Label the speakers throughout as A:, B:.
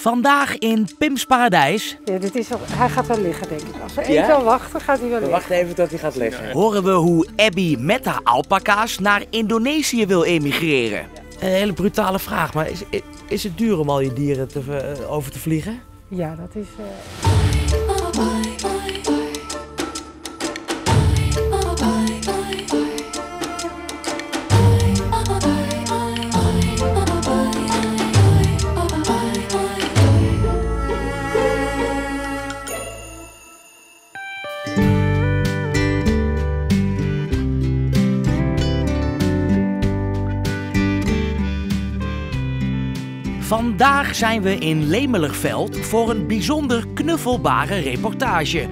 A: Vandaag in Pims Paradijs
B: Ja, dit is wel, hij gaat wel liggen, denk ik. Als we
C: Ja?
B: even wachten, gaat hij wel
C: We
B: liggen.
C: wachten even tot hij gaat liggen.
A: horen we hoe Abby met haar alpaca's naar Indonesië wil emigreren.
D: Een hele brutale vraag, maar is, is, het duur om al je dieren te, ver- over te vliegen?
B: Ja, dat is... eh,
A: Vandaag zijn we in Lemelerveld voor een bijzonder knuffelbare reportage.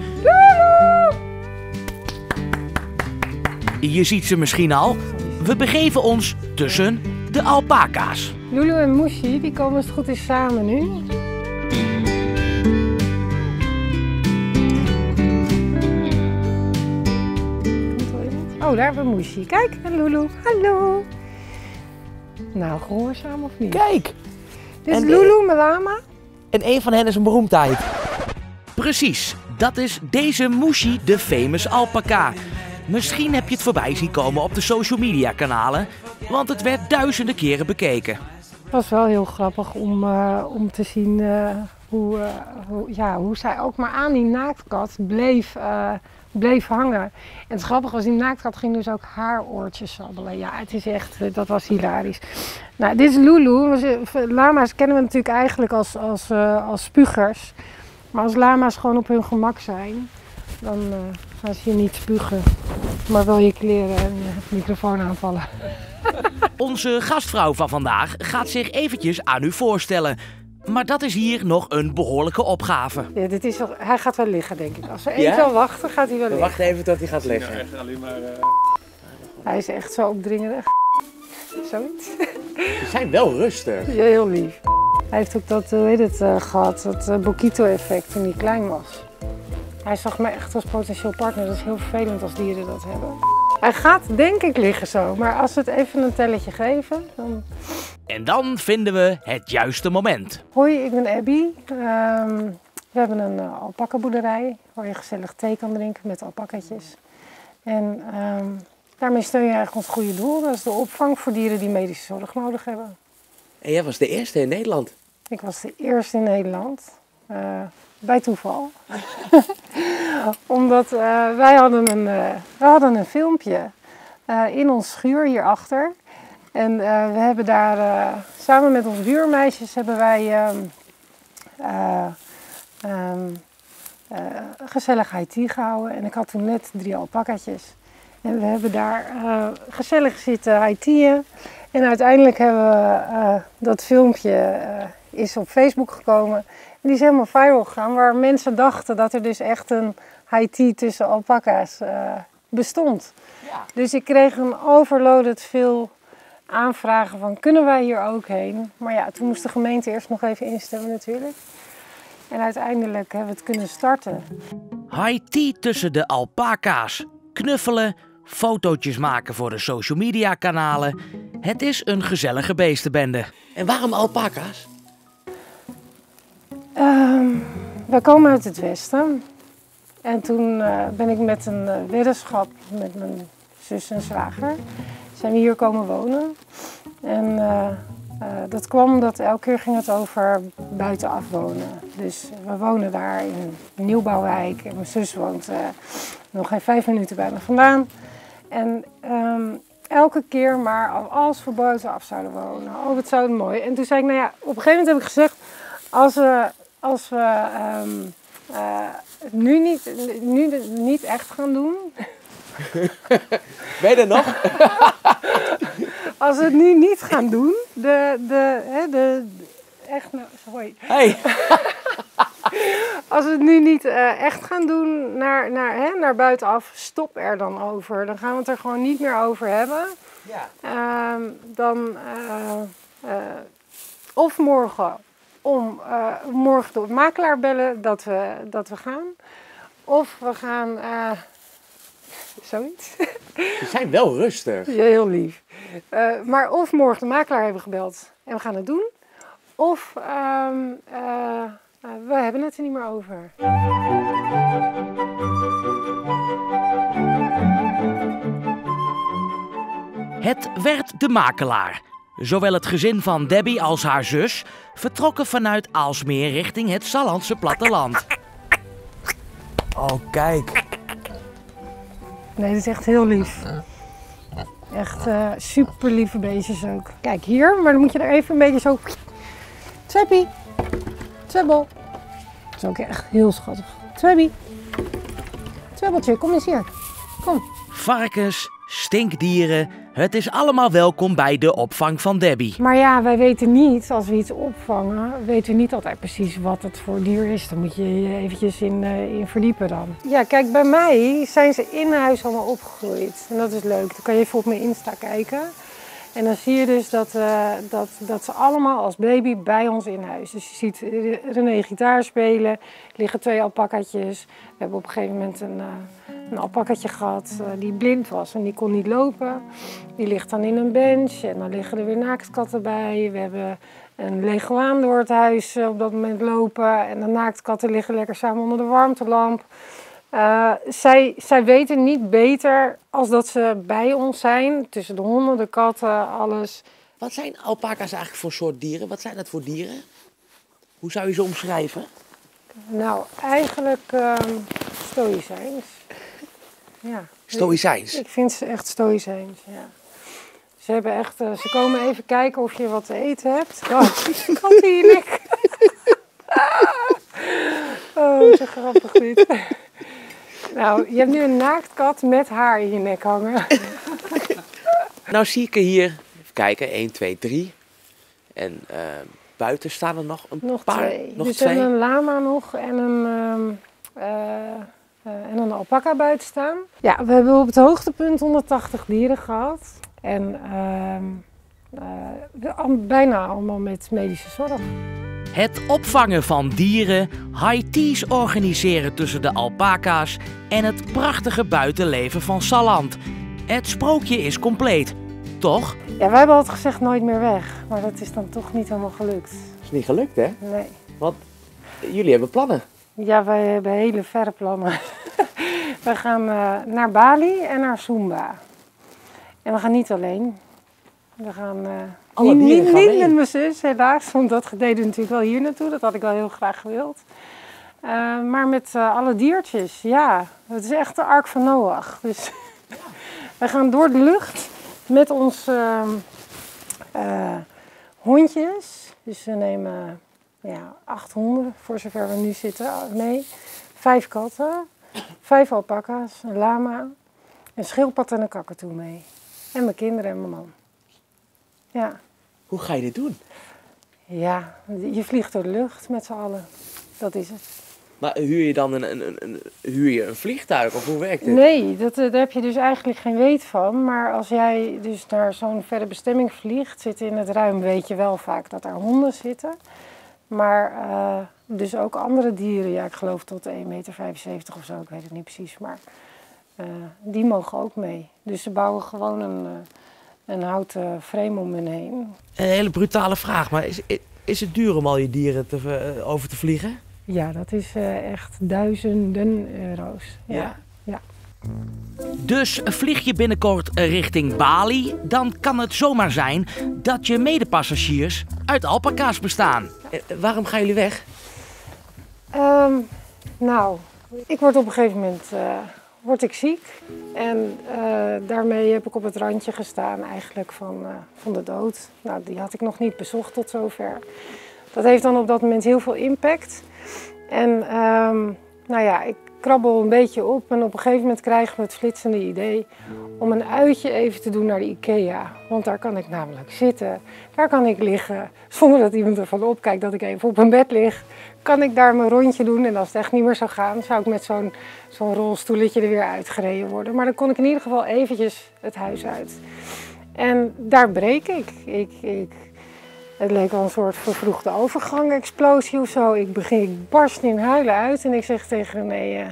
A: Je ziet ze misschien al. We begeven ons tussen de alpaca's.
B: Lulu en Mushi, die komen als het goed is samen nu. Oh, daar hebben we Mushi. Kijk, en Lulu. Hallo. Nou, gehoorzaam of niet?
D: Kijk!
B: Dit is
D: en-
B: Lulu, mijn lama.
D: En een van hen is een beroemdheid.
A: Precies, dat is deze Mushi de famous alpaca. Misschien heb je het voorbij zien komen op de social media kanalen, want het werd duizenden keren bekeken.
B: Het was wel heel grappig om, eh, om te zien eh, hoe, eh, hoe, ja, hoe zij ook maar aan die naaktkat bleef, eh, bleef hangen. En het grappige was, die naaktkat ging dus ook haar oortjes sabbelen. Ja, het is echt, eh, dat was hilarisch. Nou, dit is Lulu. Lama's kennen we natuurlijk eigenlijk als, als, eh, als spugers. Maar als lama's gewoon op hun gemak zijn, dan eh, gaan ze je niet spugen. Maar wel je kleren en je microfoon aanvallen.
A: Onze gastvrouw van vandaag gaat zich eventjes aan u voorstellen. Maar dat is hier nog een behoorlijke opgave.
B: Ja, dit is wel, hij gaat wel liggen, denk ik. Als we
C: Ja?
B: even wachten, gaat hij wel
C: We
B: liggen.
C: wachten even tot hij gaat liggen.
B: Hij is echt zo opdringerig. Zoiets.
C: Ze zijn wel rustig.
B: Ja, heel lief. Hij heeft ook dat, hoe heet het, eh, gehad, dat eh, Bokito-effect toen hij klein was. Hij zag me echt als potentieel partner. Dat is heel vervelend als dieren dat hebben. Hij gaat denk ik liggen zo, maar als we het even een telletje geven, dan...
A: En dan vinden we het juiste moment.
B: Hoi, ik ben Abby. Ehm, we hebben een uh, alpaca-boerderij waar je gezellig thee kan drinken met alpakatjes. En ehm, daarmee steun je eigenlijk ons goede doel. Dat is de opvang voor dieren die medische zorg nodig hebben.
C: En jij was de eerste in Nederland.
B: Ik was de eerste in Nederland. eh, bij toeval. Omdat eh, wij hadden een, eh, hadden een filmpje eh, in ons schuur hierachter. En we hebben daar samen met onze buurmeisjes hebben wij eh, gezellig tea gehouden. En ik had toen net drie alpakatjes. En we hebben daar gezellig zitten teaen. En uiteindelijk hebben we dat filmpje is op Facebook gekomen. En die is helemaal viral gegaan. Waar mensen dachten dat er dus echt een high tea tussen alpaca's eh, bestond. Dus ik kreeg een overloaded veel aanvragen van kunnen wij hier ook heen. Maar ja, toen moest de gemeente eerst nog even instemmen natuurlijk. En uiteindelijk hebben we het kunnen starten.
A: High tea tussen de alpaca's. Knuffelen, fotootjes maken voor de social media kanalen. Het is een gezellige beestenbende.
C: En waarom alpaca's?
B: Ehm, wij komen uit het westen. En toen eh, ben ik met een eh, weddenschap met mijn zus en zwager... zijn we hier komen wonen. En eh, dat kwam omdat elke keer ging het over buitenaf wonen. Dus we wonen daar in een nieuwbouwwijk. En mijn zus woont nog geen vijf minuten bij me vandaan. En ehm, elke keer maar als we buitenaf zouden wonen. Oh, wat zou het mooi. En toen zei ik, nou ja, op een gegeven moment heb ik gezegd... Als we, als we ehm, eh, het nu niet, nu niet echt gaan doen...
C: Ben je er nog?
B: Als we het nu niet gaan doen, de, de, hè, de, echt, nou, sorry.
C: Hey.
B: Als we het nu niet eh, echt gaan doen naar, naar, hè, naar buitenaf, stop er dan over. Dan gaan we het er gewoon niet meer over hebben.
C: Ja.
B: Ehm, dan, eh, of morgen, om, eh, morgen door de makelaar bellen dat we, dat we gaan. Of we gaan, eh, zoiets.
C: Ze zijn wel rustig.
B: Ja, heel lief. Eh, maar of morgen de makelaar hebben gebeld en we gaan het doen. Of ehm, eh, eh, we hebben het er niet meer over.
A: Het werd de makelaar. Zowel het gezin van Debbie als haar zus vertrokken vanuit Aalsmeer richting het Sallandse platteland.
D: Oh, kijk.
B: Nee, dat is echt heel lief. Echt eh, super lieve beestjes ook. Kijk hier, maar dan moet je er even een beetje zo. Tseppie. Tsebbel. Dat is ook echt heel schattig. Tsebbie. Tsebbeltje, kom eens hier. Kom.
A: Varkens, stinkdieren, het is allemaal welkom bij de opvang van Debbie.
B: Maar ja, wij weten niet, als we iets opvangen, weten we niet altijd precies wat het voor dier is. Dan moet je je eventjes in, eh, verdiepen dan. Ja, kijk, bij mij zijn ze in huis allemaal opgegroeid. En dat is leuk. Dan kan je even op mijn Insta kijken. En dan zie je dus dat, eh, dat, dat ze allemaal als baby bij ons in huis. Dus je ziet René gitaar spelen, liggen twee alpakkaatjes. We hebben op een gegeven moment een, uh, een alpakkatje gehad uh, die blind was en die kon niet lopen. Die ligt dan in een bench en dan liggen er weer naaktkatten bij. We hebben een leguaan door het huis op dat moment lopen. En de naaktkatten liggen lekker samen onder de warmtelamp. Uh, zij, zij weten niet beter als dat ze bij ons zijn. Tussen de honden, de katten, alles.
C: Wat zijn alpaca's eigenlijk voor soort dieren? Wat zijn dat voor dieren? Hoe zou je ze omschrijven?
B: Nou, eigenlijk uh, stoïcijns. Ja.
C: Stoïcijns?
B: Ik, ik vind ze echt stoïcijns, ja. Ze, hebben echt, uh, ze komen even kijken of je wat te eten hebt. Oh, kat hier nek. oh, zo grappig dit. Nou, je hebt nu een naaktkat met haar in je nek hangen.
C: nou zie ik er hier, even kijken, 1, 2, 3. En uh, buiten staan er nog een
B: nog
C: paar.
B: Twee.
C: Nog
B: dus
C: twee.
B: een lama nog en een, um, uh, uh, en een alpaca buiten staan. Ja, we hebben op het hoogtepunt 180 dieren gehad. En bijna allemaal met medische zorg.
A: Het opvangen van dieren, high teas organiseren tussen de alpaca's en het prachtige buitenleven van Salland. Het sprookje is compleet, toch?
B: Ja, wij hebben altijd gezegd nooit meer weg, maar dat is dan toch niet helemaal gelukt.
C: Dat is niet gelukt, hè?
B: Nee.
C: Want jullie hebben plannen.
B: Ja, wij hebben hele verre plannen. we gaan uh, naar Bali en naar Sumba. En we gaan niet alleen. We gaan...
C: Alle
B: niet, niet,
C: gaan
B: niet
C: mee.
B: met mijn zus, helaas. Want dat deden we natuurlijk wel hier naartoe. Dat had ik wel heel graag gewild. Uh, maar met uh, alle diertjes, ja. Het is echt de ark van Noach. Dus we gaan door de lucht met onze uh, hondjes. Dus we nemen ja, acht honden, voor zover we nu zitten, mee. Vijf katten, vijf alpaca's, een lama, een schildpad en een kakatoe mee. En mijn kinderen en mijn man. Ja.
C: Hoe ga je dit doen?
B: Ja, je vliegt door de lucht met z'n allen. Dat is het.
C: Maar huur je dan een, een, een, een, huur je een vliegtuig of hoe werkt dit?
B: Nee, dat, daar heb je dus eigenlijk geen weet van. Maar als jij dus naar zo'n verre bestemming vliegt, zit in het ruim weet je wel vaak dat er honden zitten. Maar uh, dus ook andere dieren, ja ik geloof tot 1,75 meter of zo, ik weet het niet precies. Maar uh, die mogen ook mee. Dus ze bouwen gewoon een, uh, een houten frame om hen heen.
D: Een hele brutale vraag, maar is, is het duur om al je dieren te, uh, over te vliegen?
B: Ja, dat is uh, echt duizenden euro's. Ja. ja. ja.
A: Dus vlieg je binnenkort richting Bali, dan kan het zomaar zijn dat je medepassagiers uit alpaca's bestaan.
C: Waarom gaan jullie weg?
B: Um, nou, ik word op een gegeven moment uh, word ik ziek. En uh, daarmee heb ik op het randje gestaan eigenlijk van, uh, van de dood. Nou, die had ik nog niet bezocht tot zover. Dat heeft dan op dat moment heel veel impact. En um, nou ja, ik krabbel een beetje op en op een gegeven moment krijgen we het flitsende idee om een uitje even te doen naar de IKEA. Want daar kan ik namelijk zitten, daar kan ik liggen, zonder dat iemand ervan opkijkt dat ik even op een bed lig. Kan ik daar mijn rondje doen en als het echt niet meer zou gaan, zou ik met zo'n zo'n rolstoeletje er weer uitgereden worden. Maar dan kon ik in ieder geval eventjes het huis uit. En daar breek ik. ik, ik het leek wel een soort vervroegde overgang, explosie of zo. Ik begin, ik barst in huilen uit en ik zeg tegen René, uh,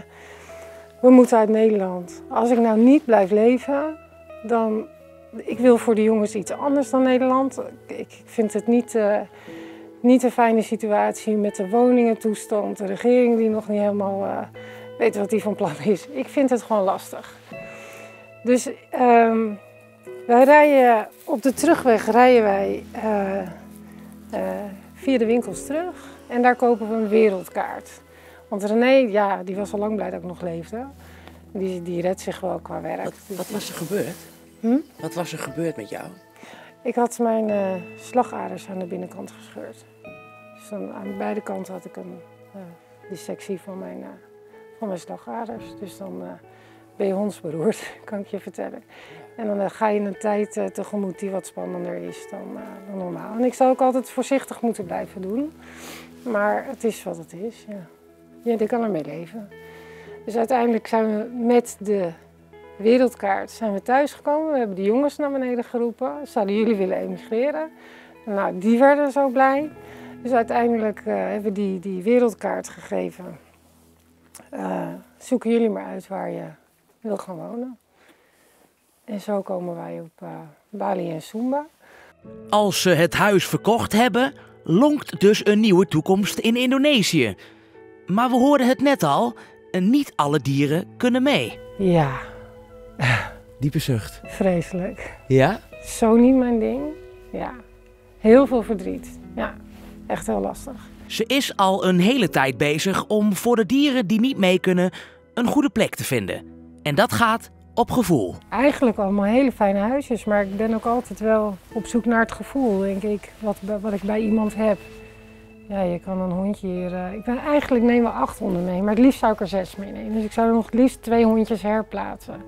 B: we moeten uit Nederland. Als ik nou niet blijf leven, dan... Ik wil voor de jongens iets anders dan Nederland. Ik vind het niet, uh, niet een fijne situatie met de woningentoestand, de regering die nog niet helemaal eh, weet wat die van plan is. Ik vind het gewoon lastig. Dus ehm, wij rijden op de terugweg rijden wij eh, eh, via de winkels terug en daar kopen we een wereldkaart. Want René, ja, die was al lang blij dat ik nog leefde. Die, die redt zich wel qua werk.
C: Wat, wat was er gebeurd?
B: Hm?
C: Wat was er gebeurd met jou?
B: Ik had mijn eh, slagaders aan de binnenkant gescheurd. Dus dan aan beide kanten had ik een uh, dissectie van mijn, uh, van mijn slagaders. Dus dan ben je hondsberoerd, kan ik je vertellen. En dan ga je een tijd tegemoet die wat spannender is dan, dan, normaal. En ik zal ook altijd voorzichtig moeten blijven doen. Maar het is wat het is, ja. Ja, ik kan ermee leven. Dus uiteindelijk zijn we met de wereldkaart zijn we thuisgekomen. We hebben de jongens naar beneden geroepen. Zouden jullie willen emigreren? Nou, die werden zo blij. Dus uiteindelijk hebben we die, die wereldkaart gegeven. Uh, zoeken jullie maar uit waar je wil gaan wonen. En zo komen wij op uh, Bali en Sumba.
A: Als ze het huis verkocht hebben, lonkt dus een nieuwe toekomst in Indonesië. Maar we hoorden het net al, niet alle dieren kunnen mee.
B: Ja,
C: Diepe zucht.
B: vreselijk.
C: Ja?
B: Zo niet mijn ding. Ja, heel veel verdriet. Ja, echt heel lastig.
A: Ze is al een hele tijd bezig om voor de dieren die niet mee kunnen een goede plek te vinden. En dat gaat op gevoel.
B: Eigenlijk allemaal hele fijne huisjes, maar ik ben ook altijd wel op zoek naar het gevoel, denk ik, wat, wat ik bij iemand heb. Ja, je kan een hondje hier. Uh, ik ben eigenlijk neem wel acht honden mee, maar het liefst zou ik er zes meenemen. Dus ik zou er nog het liefst twee hondjes herplaatsen.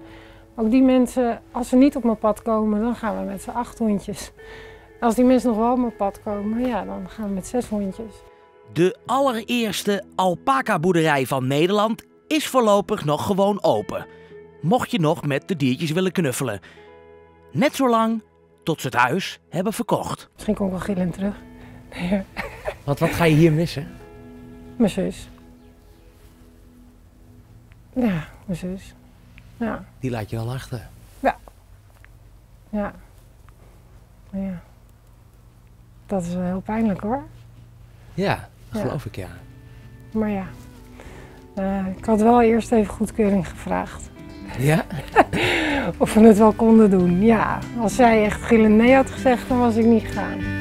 B: Ook die mensen, als ze niet op mijn pad komen, dan gaan we met z'n acht hondjes. Als die mensen nog wel op mijn pad komen, ja, dan gaan we met zes hondjes.
A: De allereerste alpaca-boerderij van Nederland is voorlopig nog gewoon open. Mocht je nog met de diertjes willen knuffelen. Net zolang tot ze het huis hebben verkocht.
B: Misschien kom ik wel gillend terug. Nee,
C: Wat, wat ga je hier missen?
B: mijn zus. Ja, mijn zus. Ja,
C: Die laat je wel achter.
B: ja. Maar ja. Dat is wel heel pijnlijk hoor.
C: Ja, dat
B: Ja.
C: geloof ik ja.
B: Maar ja. Eh, ik had wel eerst even goedkeuring gevraagd.
C: Ja?
B: Of we het wel konden doen. Ja, als zij echt gillend nee had gezegd, dan was ik niet gegaan.